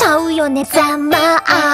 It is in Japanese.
ちゃうよね。ざまあ